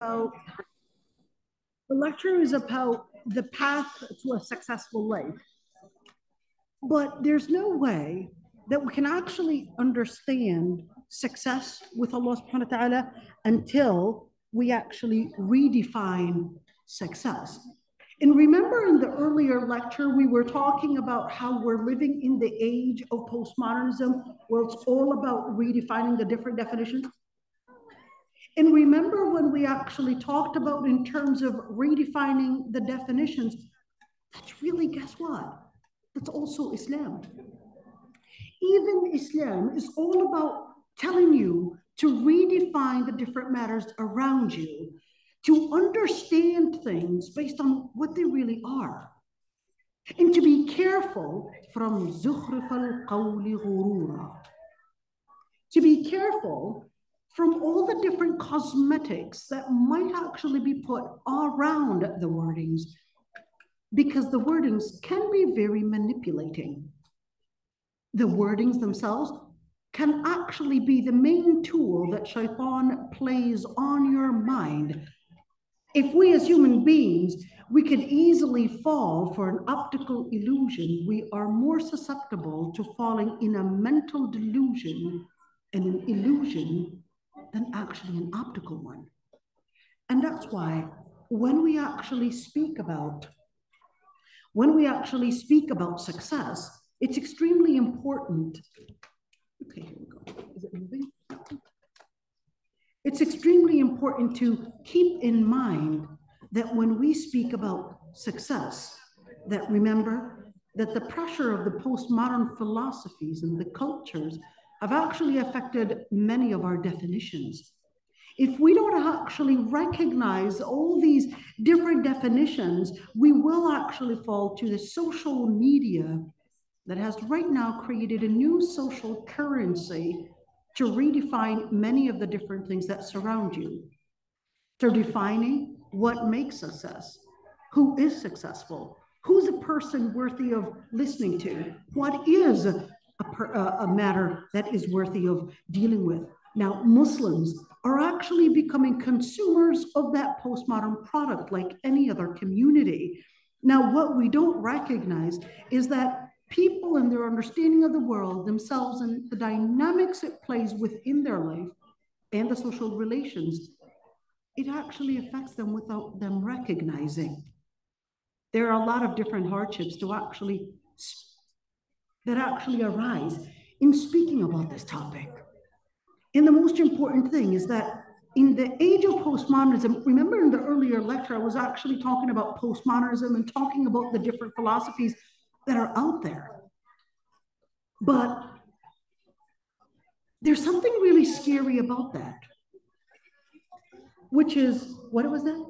about the lecture is about the path to a successful life. But there's no way that we can actually understand success with Allah subhanahu wa ta'ala until we actually redefine success. And remember in the earlier lecture, we were talking about how we're living in the age of postmodernism, where it's all about redefining the different definitions. And remember when we actually talked about in terms of redefining the definitions, that's really, guess what? That's also Islam. Even Islam is all about telling you to redefine the different matters around you, to understand things based on what they really are, and to be careful from zukhrif al-qawli. To be careful from all the different cosmetics that might actually be put around the wordings because the wordings can be very manipulating. The wordings themselves can actually be the main tool that shaitan plays on your mind. If we as human beings, we could easily fall for an optical illusion, we are more susceptible to falling in a mental delusion and an illusion than actually an optical one. And that's why when we actually speak about when we actually speak about success, it's extremely important. Okay, here we go. Is it moving? It's extremely important to keep in mind that when we speak about success, that remember that the pressure of the postmodern philosophies and the cultures have actually affected many of our definitions. If we don't actually recognize all these different definitions, we will actually fall to the social media that has right now created a new social currency to redefine many of the different things that surround you. They're defining what makes success, who is successful, who's a person worthy of listening to, what is a, per, a, matter that is worthy of dealing with. Now, Muslims are actually becoming consumers of that postmodern product like any other community. Now, what we don't recognize is that people and their understanding of the world themselves and the dynamics it plays within their life and the social relations, it actually affects them without them recognizing. There are a lot of different hardships to actually that actually arise in speaking about this topic. And the most important thing is that in the age of postmodernism, remember in the earlier lecture, I was actually talking about postmodernism and talking about the different philosophies that are out there. But there's something really scary about that, which is what was that?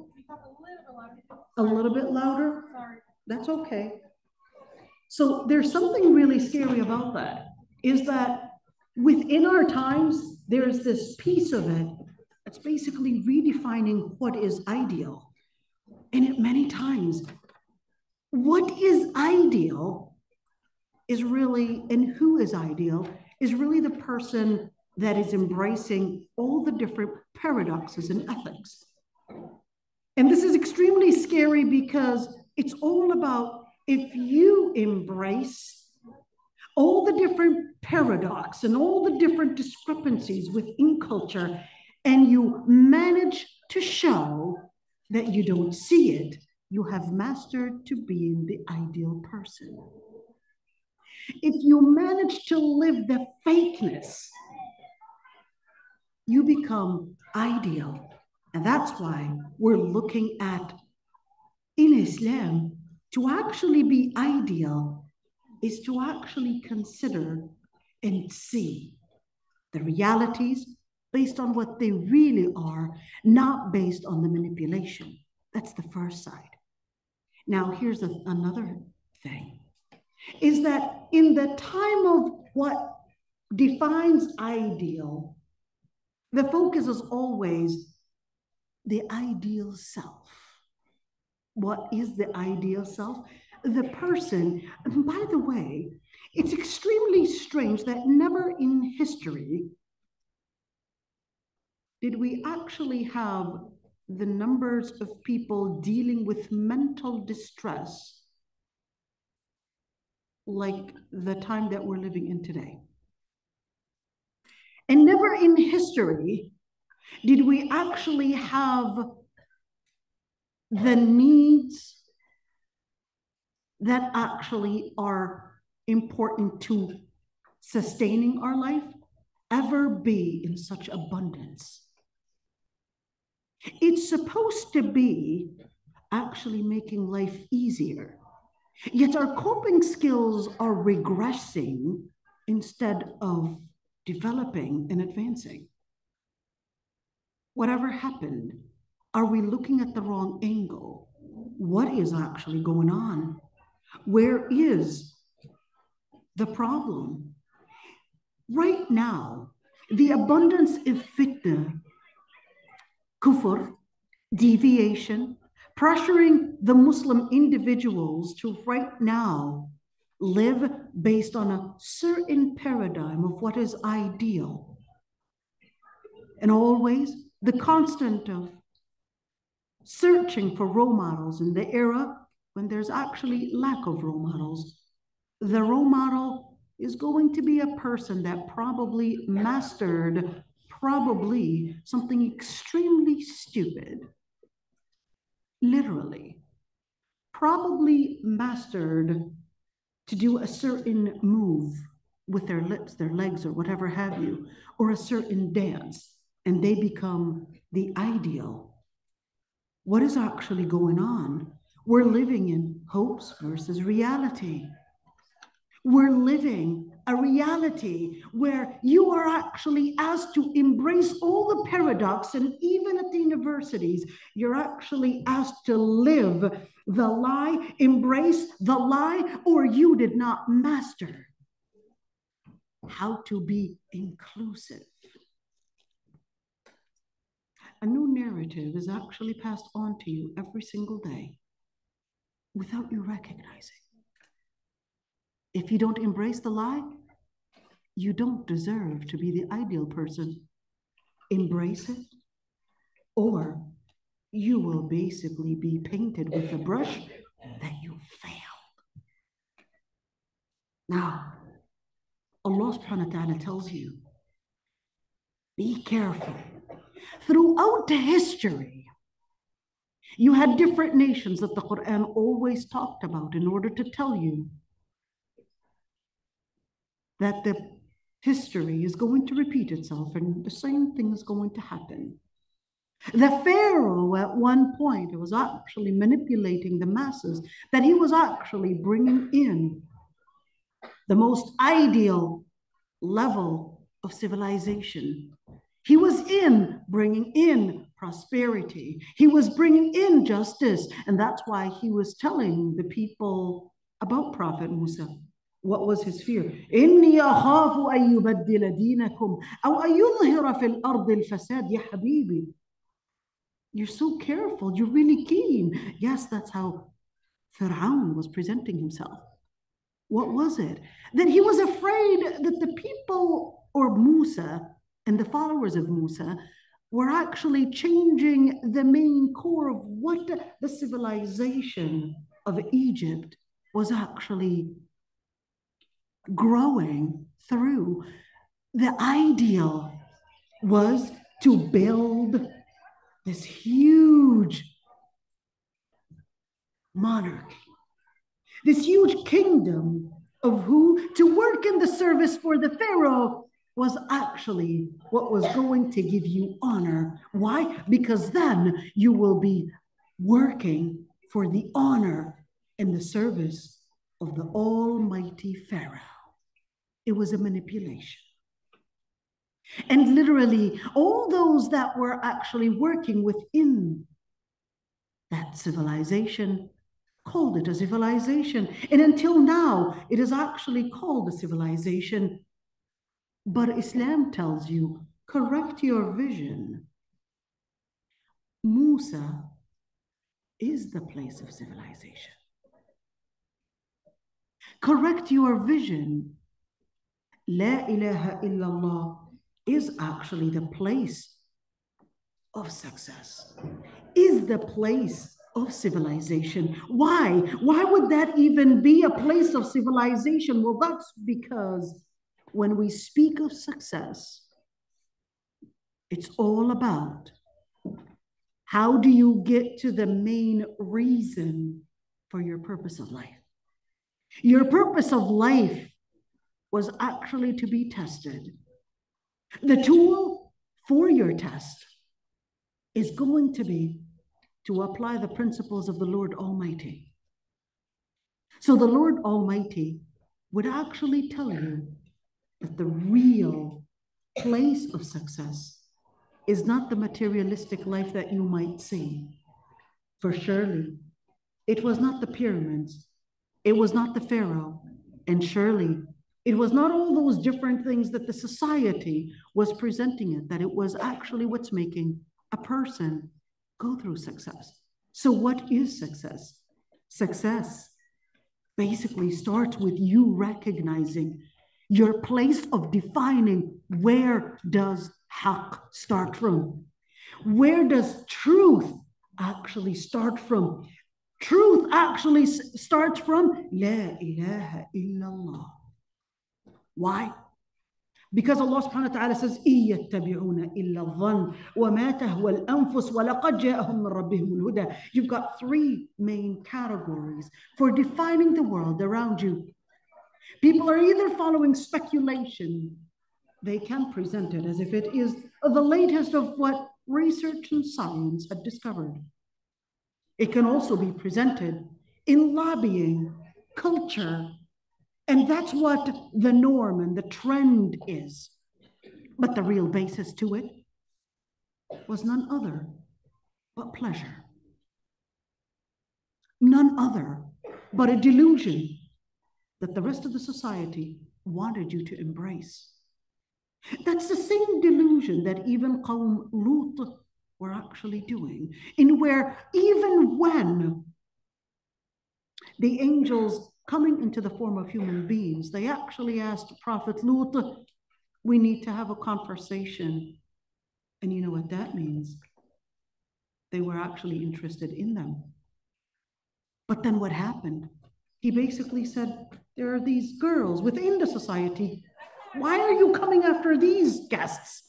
A little bit louder? Sorry. That's okay. So there's something really scary about that, is that within our times, there's this piece of it that's basically redefining what is ideal. And it many times, what is ideal is really, and who is ideal, is really the person that is embracing all the different paradoxes in ethics. And this is extremely scary because it's all about if you embrace all the different paradox and all the different discrepancies within culture, and you manage to show that you don't see it, you have mastered to being the ideal person. If you manage to live the fakeness, you become ideal. And that's why we're looking at in Islam to actually be ideal is to actually consider and see the realities based on what they really are, not based on the manipulation. That's the first side. Now, here's a, another thing is that in the time of what defines ideal, the focus is always the ideal self. What is the ideal self? The person, by the way, it's extremely strange that never in history did we actually have the numbers of people dealing with mental distress like the time that we're living in today. And never in history did we actually have the needs that actually are important to sustaining our life ever be in such abundance. It's supposed to be actually making life easier. Yet our coping skills are regressing instead of developing and advancing. Whatever happened, are we looking at the wrong angle? What is actually going on? Where is the problem? Right now, the abundance of fitna, kufr, deviation, pressuring the Muslim individuals to right now live based on a certain paradigm of what is ideal. And always the constant of searching for role models in the era when there's actually lack of role models. The role model is going to be a person that probably mastered probably something extremely stupid, literally, probably mastered to do a certain move with their lips, their legs, or whatever have you, or a certain dance, and they become the ideal. What is actually going on? We're living in hopes versus reality. We're living a reality where you are actually asked to embrace all the paradox, and even at the universities, you're actually asked to live the lie, embrace the lie, or you did not master how to be inclusive. A new narrative is actually passed on to you every single day without you recognizing. If you don't embrace the lie, you don't deserve to be the ideal person. Embrace it, or you will basically be painted with a brush that you failed. Now, Allah subhanahu wa ta'ala tells you be careful. Throughout history, you had different nations that the Quran always talked about in order to tell you that the history is going to repeat itself and the same thing is going to happen. The Pharaoh, at one point, was actually manipulating the masses, that he was actually bringing in the most ideal level of civilization. He was in bringing in prosperity. He was bringing in justice. And that's why he was telling the people about Prophet Musa. What was his fear? إني أخاف أن يبدل دينكم أو أن يظهر في الأرض الفساد يا حبيبي. You're so careful. You're really keen. Yes, that's how Fir'aun was presenting himself. What was it? That he was afraid that the people or Musa and the followers of Musa were actually changing the main core of what the civilization of Egypt was actually growing through. The ideal was to build this huge monarchy, this huge kingdom of who to work in the service for the Pharaoh was actually what was going to give you honor. Why? Because then you will be working for the honor and the service of the Almighty Pharaoh. It was a manipulation. And literally, all those that were actually working within that civilization called it a civilization. And until now, it is actually called a civilization. But Islam tells you correct your vision. Musa is the place of civilization. Correct your vision. La ilaha illallah is actually the place of success. Is the place of civilization. Why? Why would that even be a place of civilization? Well, that's because when we speak of success, it's all about how do you get to the main reason for your purpose of life? Your purpose of life was actually to be tested. The tool for your test is going to be to apply the principles of the Lord Almighty. So the Lord Almighty would actually tell you that the real place of success is not the materialistic life that you might see. For surely it was not the pyramids, it was not the Pharaoh, and surely it was not all those different things that the society was presenting it, that it was actually what's making a person go through success. So, what is success? Success basically starts with you recognizing your place of defining where does haqq start from? Where does truth actually start from? Truth actually starts from La ilaha illallah. Why? Because Allah subhanahu wa ta'ala says, إِيَّتَّبِعُونَ إِلَّا الظَّنِّ وَمَا تَهْوَى الْأَنفُسُ وَلَقَدْ جَاءَهُم مِّن رَّبِّهِمُ الْهُدَى You've got three main categories for defining the world around you. People are either following speculation, they can present it as if it is the latest of what research and science had discovered. It can also be presented in lobbying, culture, and that's what the norm and the trend is. But the real basis to it was none other but pleasure. None other but a delusion that the rest of the society wanted you to embrace. That's the same delusion that even Qawm Lut were actually doing, in where even when the angels coming into the form of human beings, they actually asked Prophet Lut, we need to have a conversation. And you know what that means? They were actually interested in them. But then what happened? He basically said, There are these girls within the society. Why are you coming after these guests?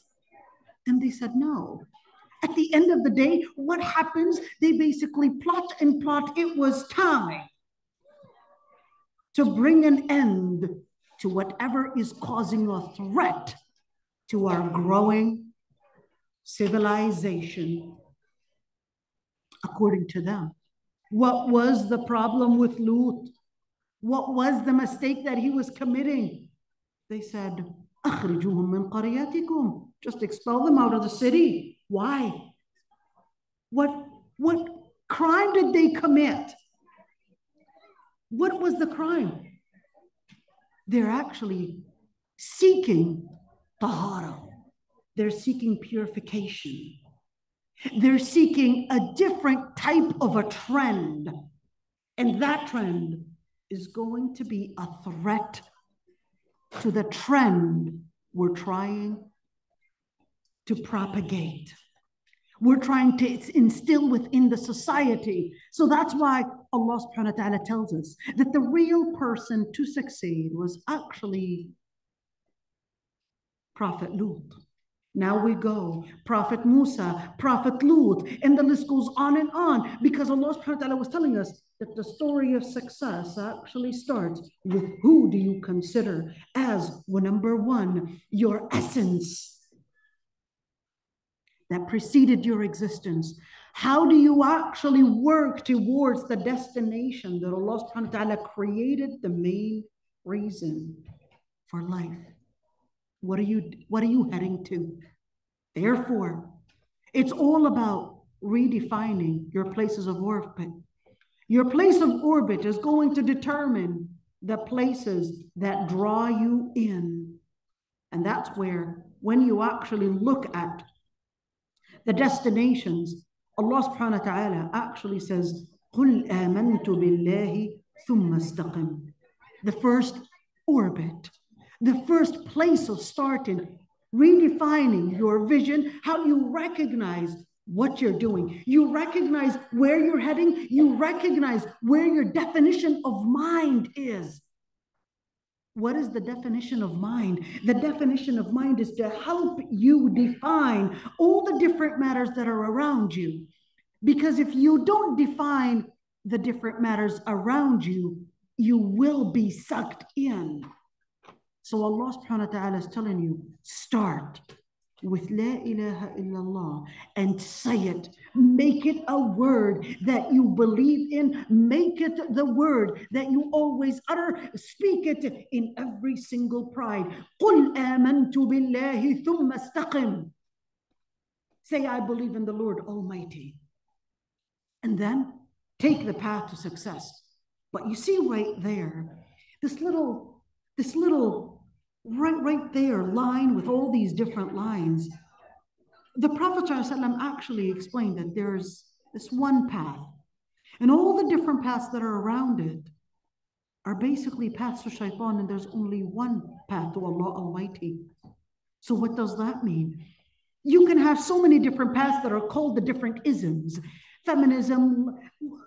And they said, No. At the end of the day, what happens? They basically plot and plot. It was time to bring an end to whatever is causing a threat to our growing civilization, according to them. What was the problem with Lut? What was the mistake that he was committing? They said, Just expel them out of the city. Why? What, what crime did they commit? What was the crime? They're actually seeking tahara. They're seeking purification. They're seeking a different type of a trend. And that trend is going to be a threat to the trend we're trying to propagate we're trying to instill within the society. So that's why Allah subhanahu wa ta'ala tells us that the real person to succeed was actually Prophet Lut. Now we go, Prophet Musa, Prophet Lut, and the list goes on and on because Allah subhanahu wa ta'ala was telling us that the story of success actually starts with who do you consider as well, number one, your essence that preceded your existence? How do you actually work towards the destination that Allah subhanahu wa ta'ala created the main reason for life? What are you what are you heading to? Therefore, it's all about redefining your places of orbit. Your place of orbit is going to determine the places that draw you in. And that's where, when you actually look at the destinations, Allah subhanahu wa ta'ala actually says, قُلْ آمَنْتُ بِاللَّهِ ثُمَّ اسْتَقِمْ The first orbit, the first place of starting, redefining your vision, how you recognize what you're doing. You recognize where you're heading. You recognize where your definition of mind is. What is the definition of mind? The definition of mind is to help you define all the different matters that are around you. Because if you don't define the different matters around you, you will be sucked in. So Allah subhanahu wa ta'ala is telling you, start with La ilaha illallah and say it. Make it a word that you believe in. Make it the word that you always utter. Speak it in every single pride. قُلْ آمَنْتُ بِاللَّهِ ثُمَّ اسْتَقِمْ Say, I believe in the Lord Almighty. And then take the path to success. But you see right there, this little, this little right, right there, line with all these different lines, the Prophet ﷺ actually explained that there's this one path, and all the different paths that are around it are basically paths to shaitan, and there's only one path to Allah Almighty. So, what does that mean? You can have so many different paths that are called the different isms feminism,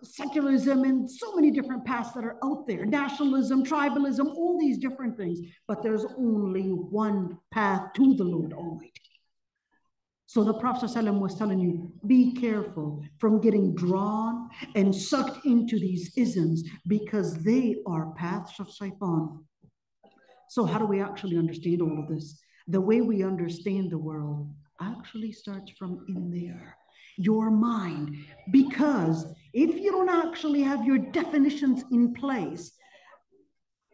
secularism, and so many different paths that are out there nationalism, tribalism, all these different things. But there's only one path to the Lord Almighty. So the Prophet ﷺ was telling you, be careful from getting drawn and sucked into these isms because they are paths of shaitan. So how do we actually understand all of this? The way we understand the world actually starts from in there your mind. Because if you don't actually have your definitions in place,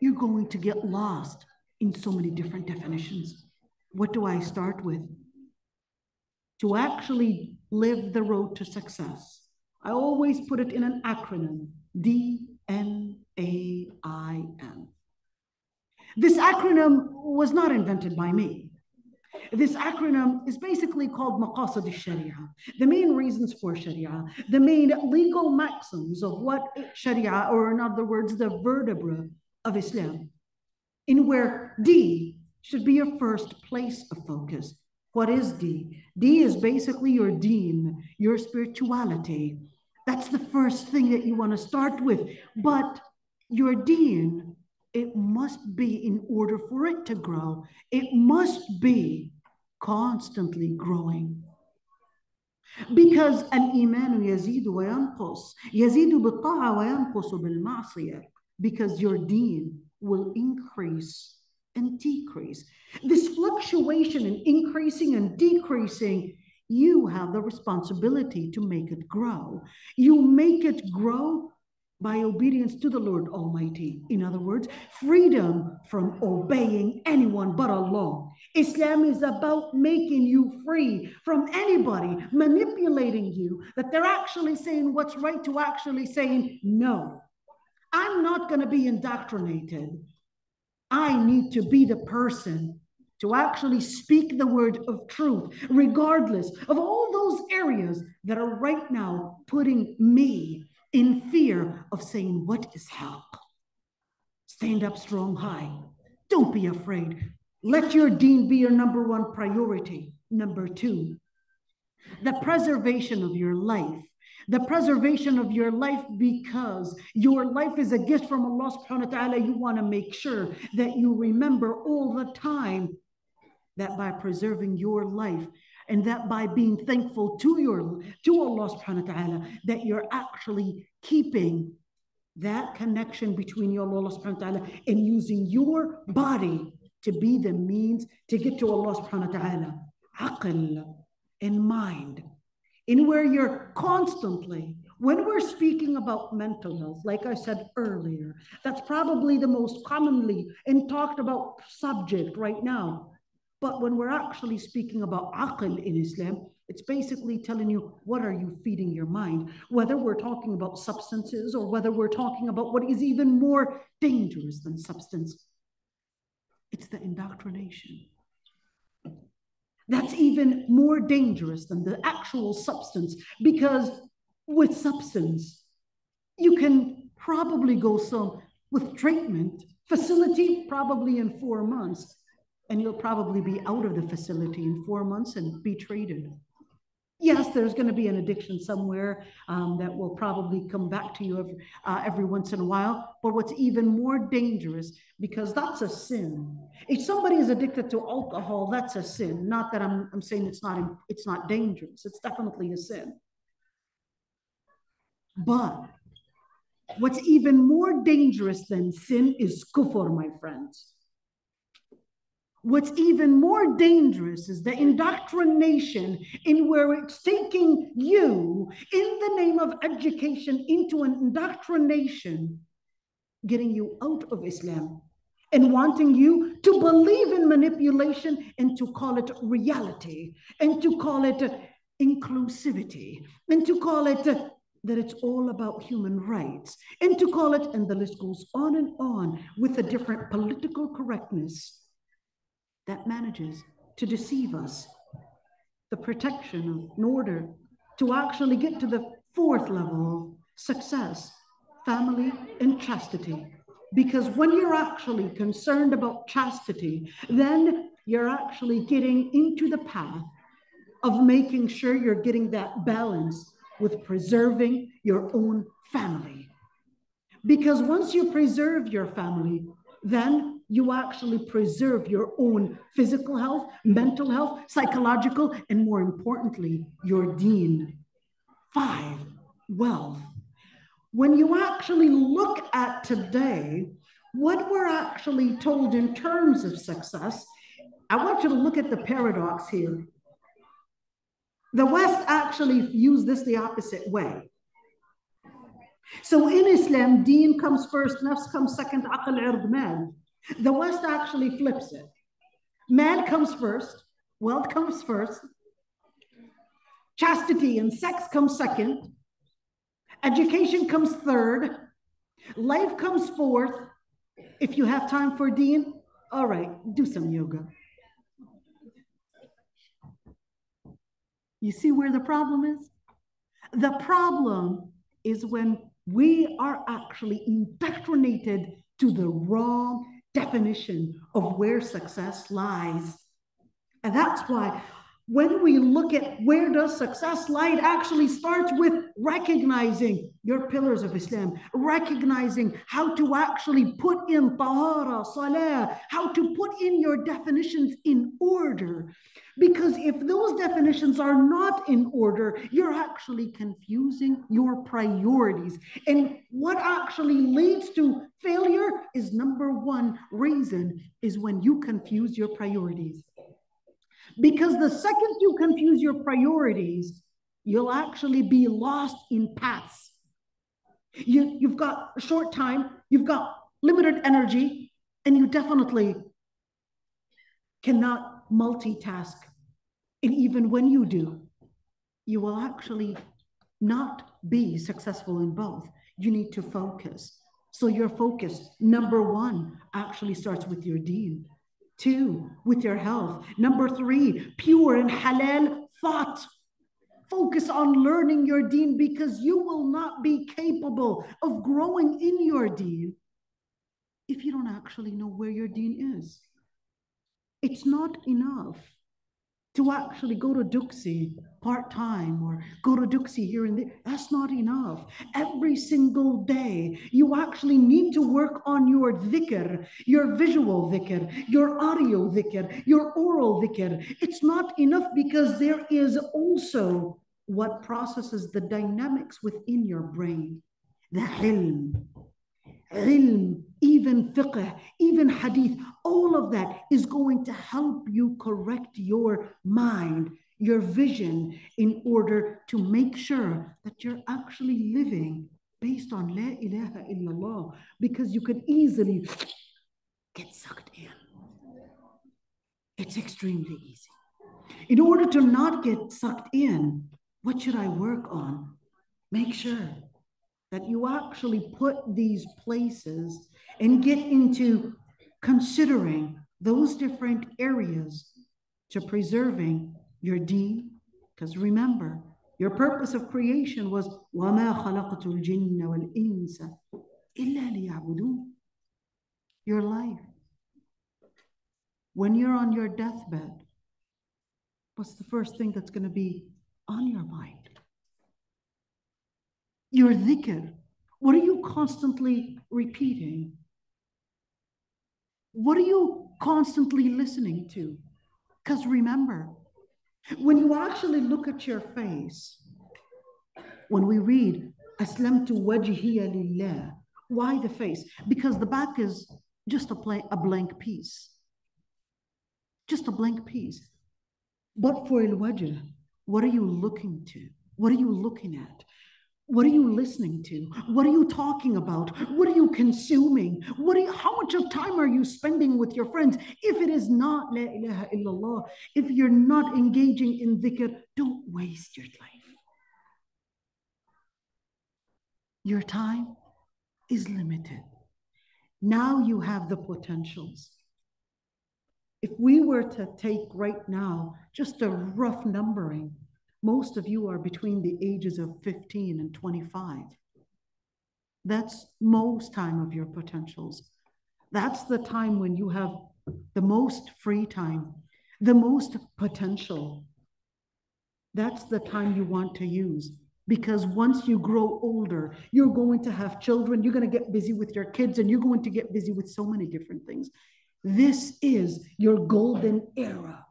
you're going to get lost in so many different definitions. What do I start with? To actually live the road to success, I always put it in an acronym D N A I N. This acronym was not invented by me. This acronym is basically called Maqasid al-Sharia, the main reasons for Sharia, the main legal maxims of what Sharia, or in other words, the vertebra of Islam, in where D should be your first place of focus. What is D? D is basically your deen, your spirituality. That's the first thing that you want to start with. But your deen, it must be in order for it to grow, it must be constantly growing. Because الإيمان يزيد وينقص يزيد بالطاعة وينقص بالمعصية because your deen will increase and decrease. This fluctuation in increasing and decreasing, you have the responsibility to make it grow. You make it grow by obedience to the Lord Almighty. In other words, freedom from obeying anyone but Allah. Islam is about making you free from anybody manipulating you, that they're actually saying what's right to actually saying no. I'm not going to be indoctrinated. I need to be the person to actually speak the word of truth, regardless of all those areas that are right now putting me in fear of saying, What is help? Stand up strong high. Don't be afraid. Let your deen be your number one priority. Number two, the preservation of your life. The preservation of your life because your life is a gift from Allah subhanahu wa ta'ala. You want to make sure that you remember all the time that by preserving your life, and that by being thankful to your to Allah subhanahu wa ta'ala, that you're actually keeping that connection between you and Allah subhanahu wa ta'ala and using your body to be the means to get to Allah subhanahu wa ta'ala. Aql in mind. In where you're constantly, when we're speaking about mental health, like I said earlier, that's probably the most commonly and talked about subject right now but when we're actually speaking about aql in Islam, it's basically telling you what are you feeding your mind, whether we're talking about substances or whether we're talking about what is even more dangerous than substance. It's the indoctrination. That's even more dangerous than the actual substance because with substance, you can probably go some with treatment facility probably in four months and you'll probably be out of the facility in four months and be treated. Yes, there's going to be an addiction somewhere um, that will probably come back to you every, uh, every once in a while. But what's even more dangerous, because that's a sin. If somebody is addicted to alcohol, that's a sin. Not that I'm, I'm saying it's not, it's not dangerous. It's definitely a sin. But what's even more dangerous than sin is kufr, my friends. What's even more dangerous is the indoctrination in where it's taking you in the name of education into an indoctrination, getting you out of Islam and wanting you to believe in manipulation and to call it reality and to call it inclusivity and to call it that it's all about human rights and to call it, and the list goes on and on with a different political correctness that manages to deceive us. The protection in order to actually get to the fourth level of success, family and chastity. Because when you're actually concerned about chastity, then you're actually getting into the path of making sure you're getting that balance with preserving your own family. Because once you preserve your family, then you actually preserve your own physical health, mental health, psychological, and more importantly, your deen. Five, wealth. When you actually look at today, what we're actually told in terms of success, I want you to look at the paradox here. The West actually used this the opposite way. So in Islam, deen comes first, nafs comes second, aql, ird. The West actually flips it. Man comes first, wealth comes first, chastity and sex comes second, education comes third, life comes fourth. If you have time for Deen, all right, do some yoga. You see where the problem is? The problem is when we are actually indoctrinated to the wrong definition of where success lies. And that's why when we look at where does success lie, it actually starts with recognizing your pillars of Islam, recognizing how to actually put in tahara, salah, how to put in your definitions in order. Because if those definitions are not in order, you're actually confusing your priorities. And what actually leads to failure is number one reason is when you confuse your priorities. Because the second you confuse your priorities, you'll actually be lost in paths. You, you've got a short time, you've got limited energy, and you definitely cannot multitask. And even when you do, you will actually not be successful in both. You need to focus. So your focus, number one, actually starts with your deen. Two, with your health. Number three, pure and halal thought. Focus on learning your deen because you will not be capable of growing in your deen if you don't actually know where your deen is. It's not enough to actually go to Dugsi part time or go to Dugsi here and there. That's not enough. Every single day, you actually need to work on your dhikr, your visual dhikr, your audio dhikr, your oral dhikr. It's not enough because there is also what processes the dynamics within your brain, the ilm, ilm, even fiqh, even hadith, all of that is going to help you correct your mind, your vision, in order to make sure that you're actually living based on La ilaha illallah, because you could easily get sucked in. It's extremely easy. In order to not get sucked in, what should I work on? Make sure that you actually put these places and get into considering those different areas to preserving your deen. Because remember, your purpose of creation was وَمَا خَلَقْتُ الْجِنَّ وَالْإِنسَ إِلَّا لِيَعْبُدُونَ Your life. When you're on your deathbed, what's the first thing that's going to be on your mind? Your dhikr, what are you constantly repeating? What are you constantly listening to? Because remember, when you actually look at your face, when we read, Aslamtu wajhiya lillah, why the face? Because the back is just a, a blank piece. Just a blank piece. But for al wajh, what are you looking to? What are you looking at? What are you listening to? What are you talking about? What are you consuming? What you, how much of time are you spending with your friends? If it is not La ilaha illallah, if you're not engaging in dhikr, don't waste your life. Your time is limited. Now you have the potentials. If we were to take right now just a rough numbering, most of you are between the ages of 15 and 25. That's most time of your potentials. That's the time when you have the most free time, the most potential. That's the time you want to use because once you grow older, you're going to have children, you're going to get busy with your kids, and you're going to get busy with so many different things. This is your golden era.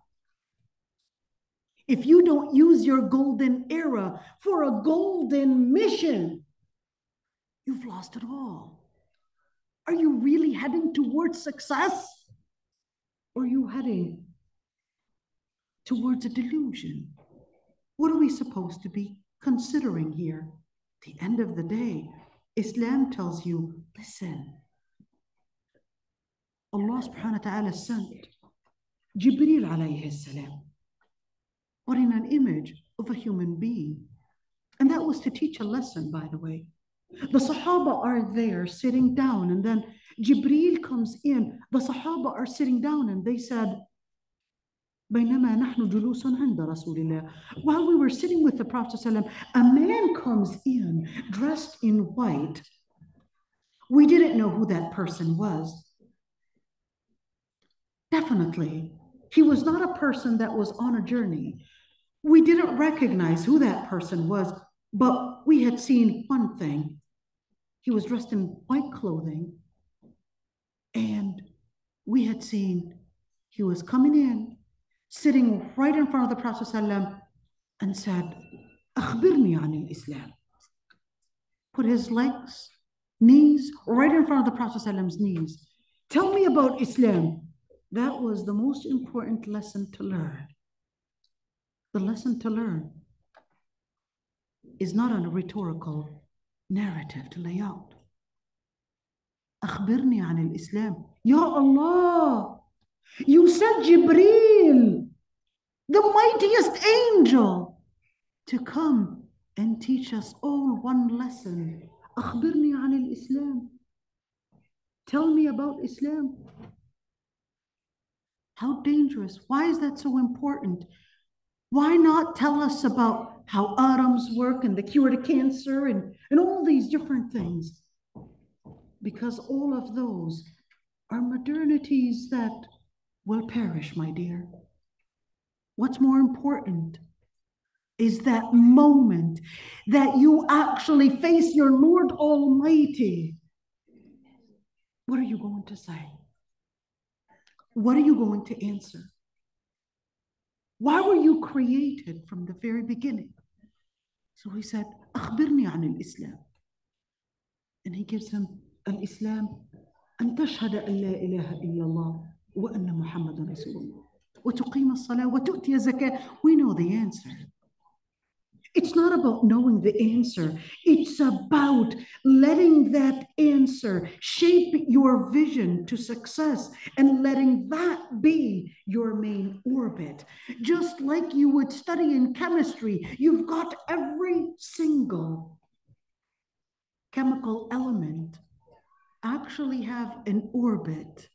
If you don't use your golden era for a golden mission, you've lost it all. Are you really heading towards success? Or are you heading towards a delusion? What are we supposed to be considering here? The end of the day, Islam tells you listen, Allah subhanahu wa ta'ala sent Jibril alayhi salam, but in an image of a human being. And that was to teach a lesson, by the way. The Sahaba are there sitting down, and then Jibril comes in. The Sahaba are sitting down, and they said, بينما نحن جلوس عند رسول الله while we were sitting with the Prophet ﷺ, a man comes in dressed in white we didn't know who that person was definitely he was not a person that was on a journey we didn't recognize who that person was but we had seen one thing he was dressed in white clothing and we had seen he was coming in sitting right in front of the Prophet ﷺ and said, أخبرني عن الإسلام. Put his legs, knees, right in front of the Prophet ﷺ's knees. Tell me about Islam. That was the most important lesson to learn. The lesson to learn is not a rhetorical narrative to lay out. أخبرني عن الإسلام. Ya Allah, you sent Jibreel, the mightiest angel, to come and teach us all one lesson. أخبرني عن الإسلام. Tell me about Islam. How dangerous. Why is that so important? Why not tell us about how atoms work and the cure to cancer and, and all these different things? Because all of those are modernities that will perish, my dear. What's more important is that moment that you actually face your Lord Almighty. What are you going to say? What are you going to answer? Why were you created from the very beginning? So he said, أخبرني عن الإسلام. And he gives him الإسلام أن تشهد أن لا إله إلا الله وأن محمد رسول الله وتقيم الصلاة وتؤتي الزكاة. We know the answer. It's not about knowing the answer. It's about letting that answer shape your vision to success and letting that be your main orbit. Just like you would study in chemistry, you've got every single chemical element actually have an orbit.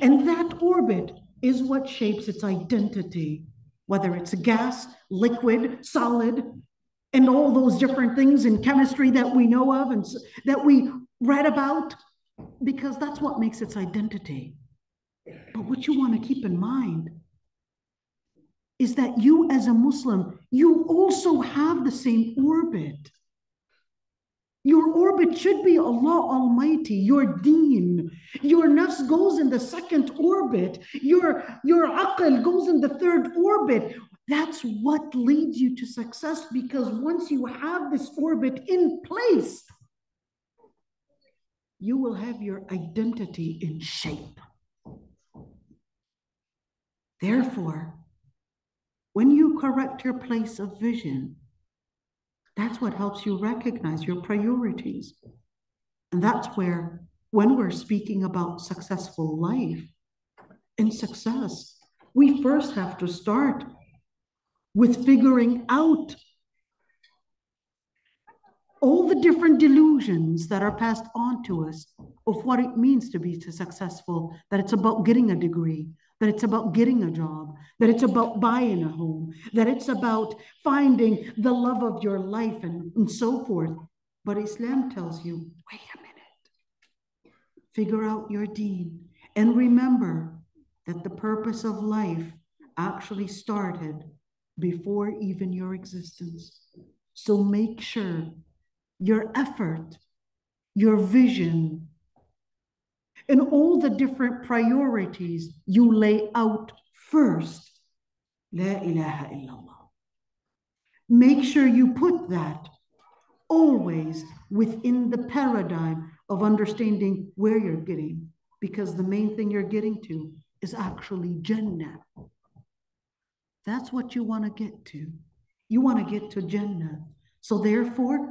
And that orbit is what shapes its identity whether it's a gas, liquid, solid, and all those different things in chemistry that we know of and that we read about, because that's what makes its identity. But what you want to keep in mind is that you as a Muslim, you also have the same orbit. Your orbit should be Allah Almighty, your deen. Your nafs goes in the second orbit. Your, your aql goes in the third orbit. That's what leads you to success because once you have this orbit in place, you will have your identity in shape. Therefore, when you correct your place of vision, that's what helps you recognize your priorities. And that's where, when we're speaking about successful life and success, we first have to start with figuring out all the different delusions that are passed on to us of what it means to be successful, that it's about getting a degree, that it's about getting a job, that it's about buying a home, that it's about finding the love of your life and, and so forth. But Islam tells you wait a minute, figure out your deen, and remember that the purpose of life actually started before even your existence. So make sure your effort, your vision, and all the different priorities you lay out first. La ilaha illallah. Make sure you put that always within the paradigm of understanding where you're getting, because the main thing you're getting to is actually Jannah. That's what you want to get to. You want to get to Jannah. So, therefore,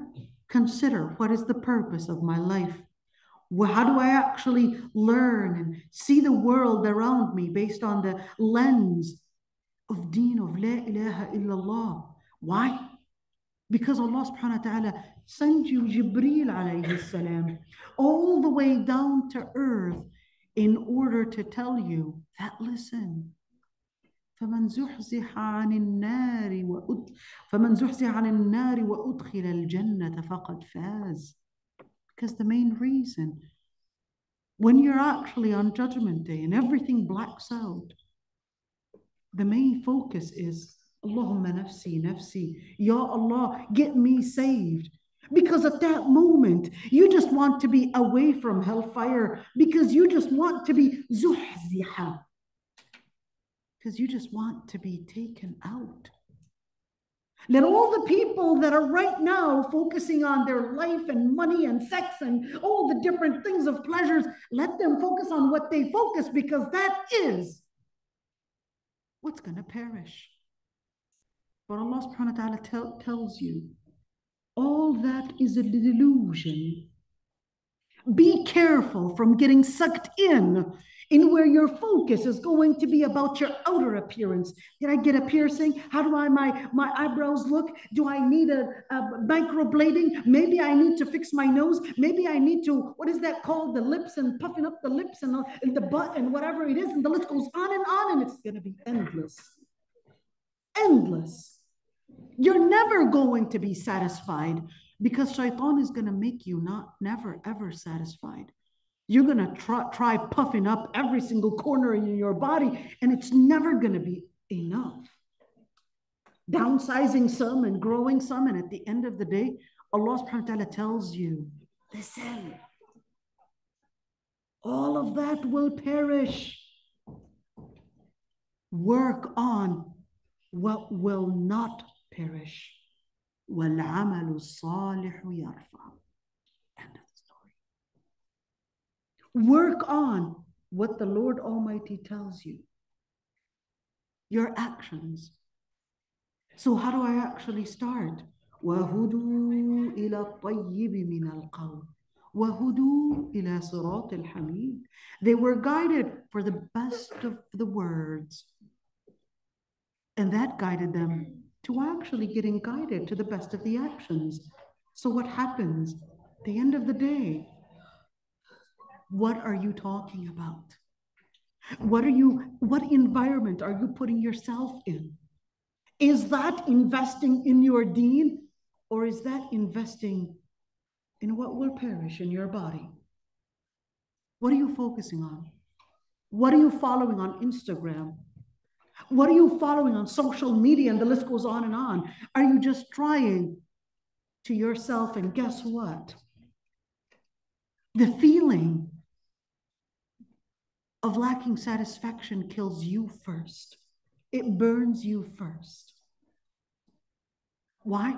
consider what is the purpose of my life? Well, how do I actually learn and see the world around me based on the lens of deen of La ilaha illallah? Why? Because Allah subhanahu wa ta'ala sent you Jibreel alayhi salam all the way down to earth in order to tell you that listen, فمن زحزح عن النار وأد... فمن زحزح عن النار وأدخل الجنة فقد فاز because the main reason, when you're actually on Judgment Day and everything blacks out, the main focus is Allahumma nafsi, nafsi. Ya Allah, get me saved. Because at that moment, you just want to be away from hellfire because you just want to be zuhziha. Because you just want to be taken out. Let all the people that are right now focusing on their life and money and sex and all the different things of pleasures, let them focus on what they focus because that is what's going to perish. But Allah subhanahu wa ta'ala tell, tells you all that is a delusion. Be careful from getting sucked in in where your focus is going to be about your outer appearance. Did I get a piercing? How do I my my eyebrows look? Do I need a, a microblading? Maybe I need to fix my nose. Maybe I need to what is that called? The lips and puffing up the lips and, uh, and the butt and whatever it is, and the list goes on and on, and it's going to be endless, endless. You're never going to be satisfied because shaitan is going to make you not never ever satisfied you're going to try, try puffing up every single corner in your body, and it's never going to be enough. Downsizing some and growing some, and at the end of the day, Allah subhanahu wa ta'ala tells you, listen, all of that will perish. Work on what will not perish. وَالْعَمَلُ الصَّالِحُ يَرْفَعُ Work on what the Lord Almighty tells you, your actions. So, how do I actually start? وهدوا إلى الطيب من القول وهدوا إلى صراط الحميد They were guided for the best of the words. And that guided them to actually getting guided to the best of the actions. So what happens? At the end of the day, what are you talking about? What are you, what environment are you putting yourself in? Is that investing in your deen or is that investing in what will perish in your body? What are you focusing on? What are you following on Instagram? What are you following on social media? And the list goes on and on. Are you just trying to yourself? And guess what? The feeling of lacking satisfaction kills you first, it burns you first. Why?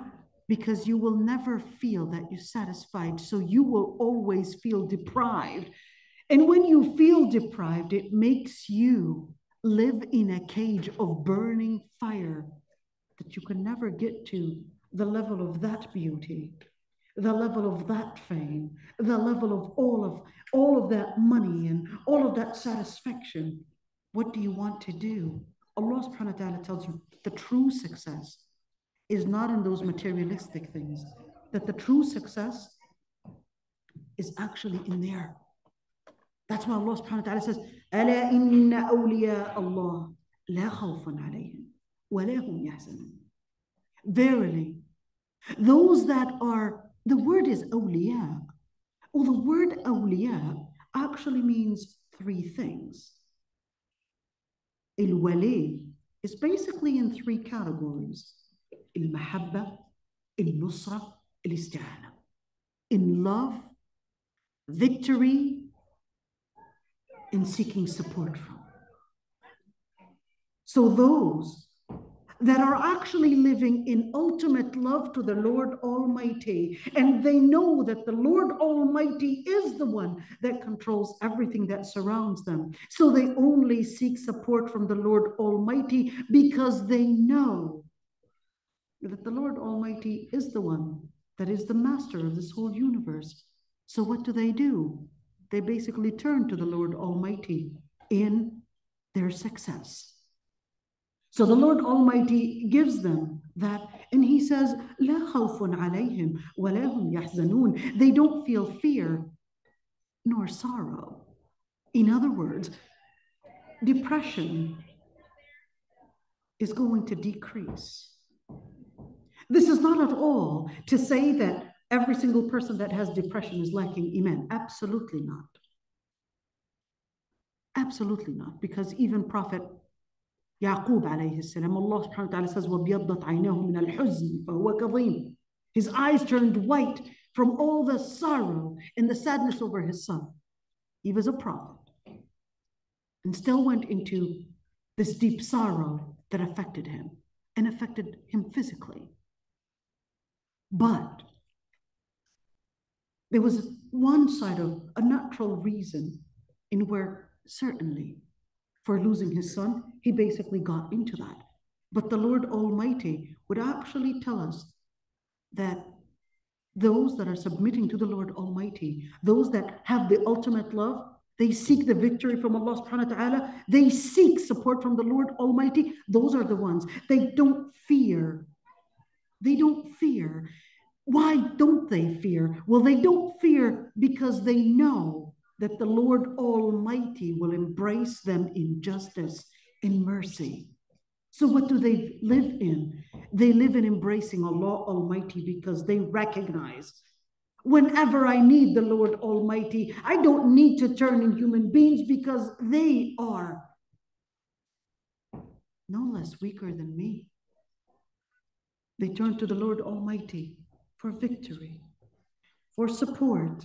Because you will never feel that you're satisfied. So you will always feel deprived. And when you feel deprived, it makes you live in a cage of burning fire that you can never get to the level of that beauty the level of that fame the level of all of all of that money and all of that satisfaction what do you want to do allah subhanahu wa ta'ala tells you the true success is not in those materialistic things that the true success is actually in there that's why Allah subhanahu wa ta'ala says, أَلَا إِنَّ أَوْلِيَاءَ اللَّهِ لَا خَوْفٌ عَلَيْهِمْ وَلَا هُمْ يَحْزَنُونَ Verily, those that are, the word is awliya. Well, the word awliya actually means three things. Il-wali is basically in three categories. Il-mahabba, il-nusra, il-isti'ana. In love, victory, in seeking support from. So those that are actually living in ultimate love to the Lord Almighty, and they know that the Lord Almighty is the one that controls everything that surrounds them. So they only seek support from the Lord Almighty because they know that the Lord Almighty is the one that is the master of this whole universe. So what do they do? they basically turn to the Lord Almighty in their success. So the Lord Almighty gives them that, and He says, لا خوف عليهم ولا هم يحزنون. They don't feel fear nor sorrow. In other words, depression is going to decrease. This is not at all to say that every single person that has depression is lacking iman. Absolutely not. Absolutely not. Because even Prophet Yaqub alayhi salam, Allah subhanahu wa ta'ala says, وَبْيَضَّتْ عَيْنَاهُ مِنَ الْحُزْنِ فَهُوَ كَظِيمٌ His eyes turned white from all the sorrow and the sadness over his son. He was a prophet and still went into this deep sorrow that affected him and affected him physically. But there was one side of a natural reason in where certainly for losing his son, he basically got into that. But the Lord Almighty would actually tell us that those that are submitting to the Lord Almighty, those that have the ultimate love, they seek the victory from Allah subhanahu wa ta'ala, they seek support from the Lord Almighty. Those are the ones. They don't fear. They don't fear. Why don't they fear? Well, they don't fear because they know that the Lord Almighty will embrace them in justice, in mercy. So, what do they live in? They live in embracing Allah Almighty because they recognize whenever I need the Lord Almighty, I don't need to turn in human beings because they are no less weaker than me. They turn to the Lord Almighty for victory, for support.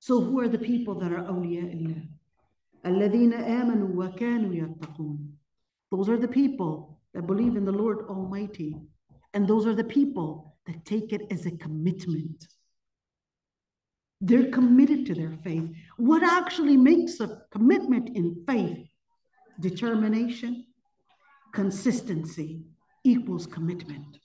So who are the people that are awliya illah? الذين آمنوا وكانوا يتقون. Those are the people that believe in the Lord Almighty. And those are the people that take it as a commitment. They're committed to their faith. What actually makes a commitment in faith? Determination, consistency equals commitment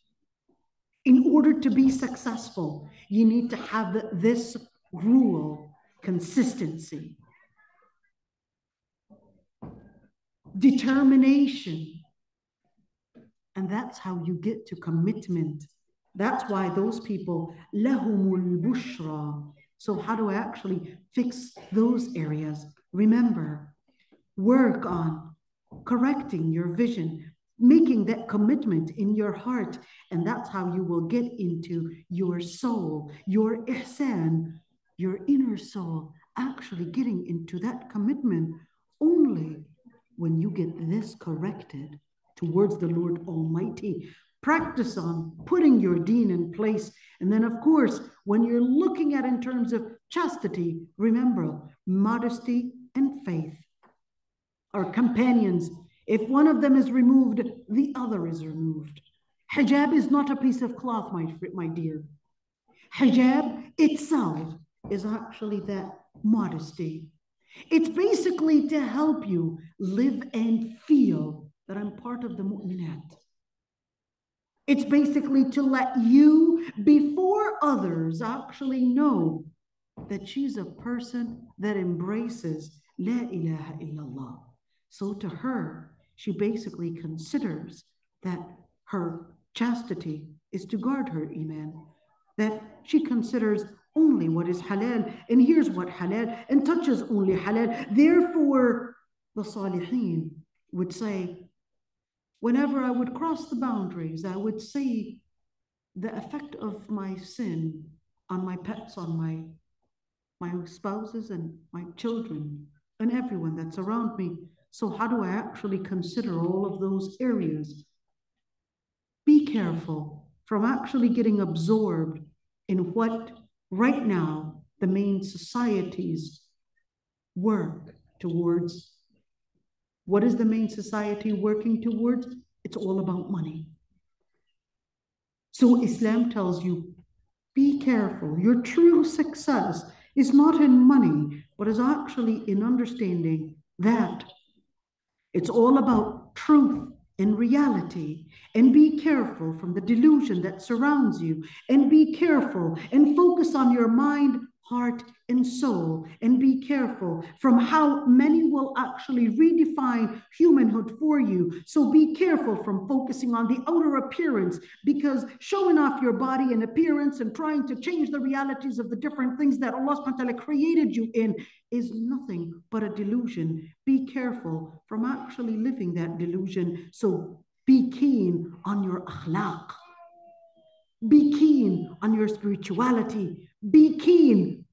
in order to be successful, you need to have this rule consistency, determination. And that's how you get to commitment. That's why those people, lahumul bushra. So, how do I actually fix those areas? Remember, work on correcting your vision, making that commitment in your heart. And that's how you will get into your soul, your ihsan, your inner soul, actually getting into that commitment only when you get this corrected towards the Lord Almighty, practice on putting your deen in place. And then, of course, when you're looking at in terms of chastity, remember modesty and faith are companions. If one of them is removed, the other is removed. Hijab is not a piece of cloth, my, my dear. Hijab itself is actually that modesty. It's basically to help you live and feel that I'm part of the mu'minat. It's basically to let you, before others, actually know that she's a person that embraces La ilaha illallah. So to her, she basically considers that her chastity is to guard her iman, that she considers only what is halal, and here's what halal, and touches only halal. Therefore, the salihin would say, whenever I would cross the boundaries, I would see the effect of my sin on my pets, on my my spouses and my children and everyone that's around me. So how do I actually consider all of those areas? Be careful from actually getting absorbed in what right now the main societies work towards. What is the main society working towards? It's all about money. So Islam tells you be careful. Your true success is not in money, but is actually in understanding that it's all about truth in reality and be careful from the delusion that surrounds you and be careful and focus on your mind heart and soul and be careful from how many will actually redefine humanhood for you. So be careful from focusing on the outer appearance because showing off your body and appearance and trying to change the realities of the different things that Allah subhanahu wa ta'ala created you in is nothing but a delusion. Be careful from actually living that delusion. So be keen on your akhlaq. Be keen on your spirituality. Be keen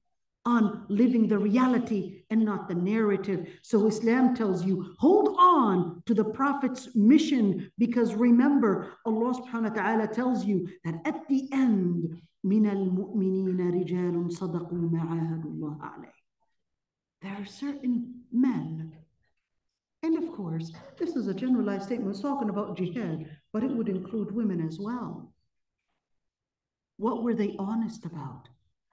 on living the reality and not the narrative. So Islam tells you, hold on to the Prophet's mission because remember, Allah subhanahu wa ta'ala tells you that at the end, من المؤمنين رجال صدقوا ما عاهدوا الله عليه. There are certain men and of course, this is a generalized statement. It's talking about jihad, but it would include women as well. What were they honest about?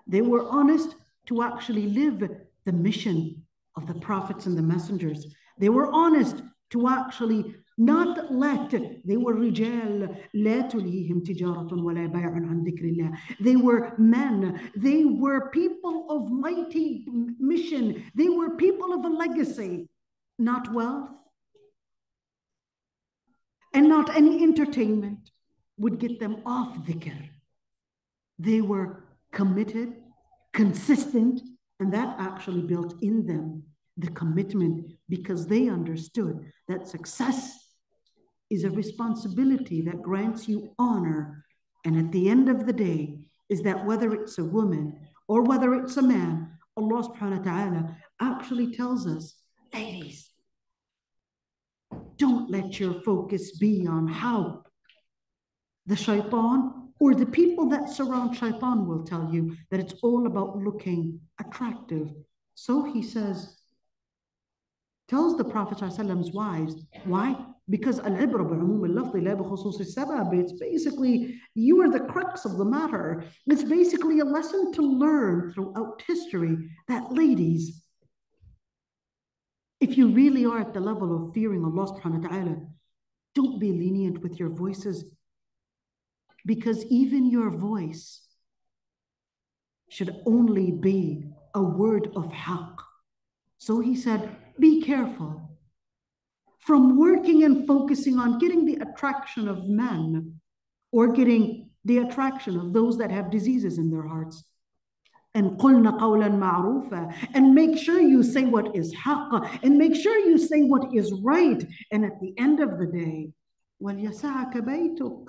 They were honest to actually live the mission of the prophets and the messengers. They were honest to actually not let they were رجال لا تلهيهم تجارة ولا بيع عن ذكر الله they were men they were people of mighty mission they were people of a legacy not wealth and not any entertainment would get them off dhikr they were committed, consistent, and that actually built in them the commitment because they understood that success is a responsibility that grants you honor. And at the end of the day, is that whether it's a woman or whether it's a man, Allah subhanahu wa ta'ala actually tells us, ladies, don't let your focus be on how the shaitan or the people that surround shaitan will tell you that it's all about looking attractive. So he says, tells the Prophet Prophet's wives, why? Because umm, it's basically, you are the crux of the matter. It's basically a lesson to learn throughout history that ladies, if you really are at the level of fearing Allah subhanahu wa ta'ala, don't be lenient with your voices because even your voice should only be a word of haqq. So he said, be careful from working and focusing on getting the attraction of men or getting the attraction of those that have diseases in their hearts. And قلنا قولا معروفا and make sure you say what is haqq and make sure you say what is right. And at the end of the day, وَلْيَسَعَكَ بَيْتُكَ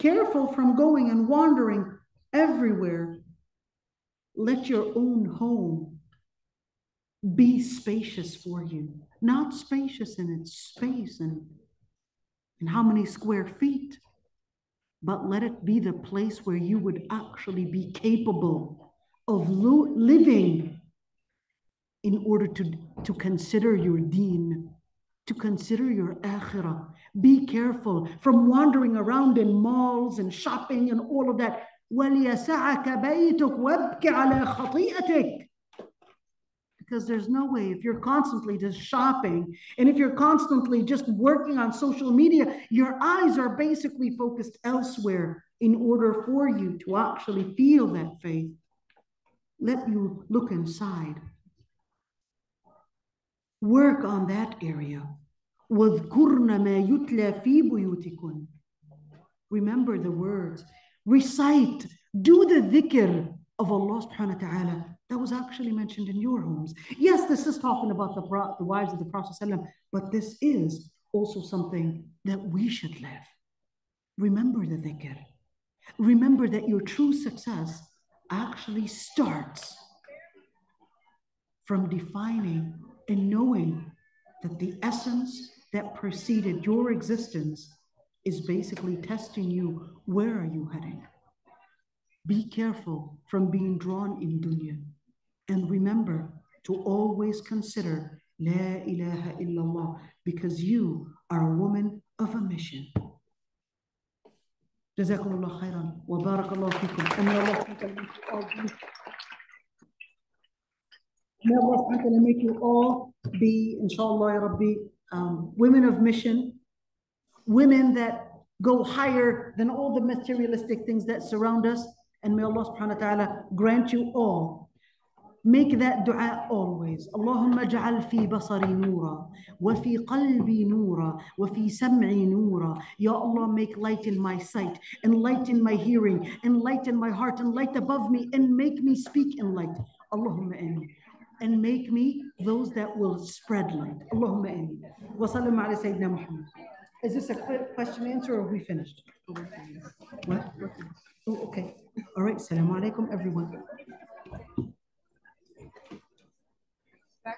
careful from going and wandering everywhere. Let your own home be spacious for you. not spacious in its space and, and how many square feet, but let it be the place where you would actually be capable of lo- living in order to, to consider your deen, to consider your akhirah. Be careful from wandering around in malls and shopping and all of that. وَلْيَسَعَكَ بَيْتُكَ وَابْكِ عَلَى خَطِيئَتِكَ because there's no way if you're constantly just shopping and if you're constantly just working on social media, your eyes are basically focused elsewhere in order for you to actually feel that faith. Let you look inside. Work on that area. Remember the words. Recite. Do the dhikr of Allah subhanahu wa ta'ala that was actually mentioned in your homes. Yes, this is talking about the, the wives of the Prophet, but this is also something that we should live. Remember the dhikr. Remember that your true success actually starts from defining and knowing that the essence that preceded your existence is basically testing you where are you heading? Be careful from being drawn in dunya. And remember to always consider La ilaha illallah because you are a woman of a mission. جزاكم الله خيرا وبارك الله فيكم and may Allah may Allah make you all be inshallah ya Rabbi um, women of mission, women that go higher than all the materialistic things that surround us. And may Allah subhanahu wa ta'ala grant you all. Make that dua always. Allahumma ja'al fi basari nura, wa fi qalbi nura, wa fi sam'i nura. Ya Allah, make light in my sight, enlighten my hearing, enlighten my heart, and light above me, and make me speak in light. Allahumma ameen. And make me those that will spread light. Allahumma ameen. Wa sallam ala Sayyidina Muhammad. Is this a quick question answer or are we finished? What? Oh, okay. All right. Assalamu alaikum, everyone.